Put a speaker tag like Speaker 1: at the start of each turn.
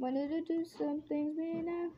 Speaker 1: Wanted to do some things, but I.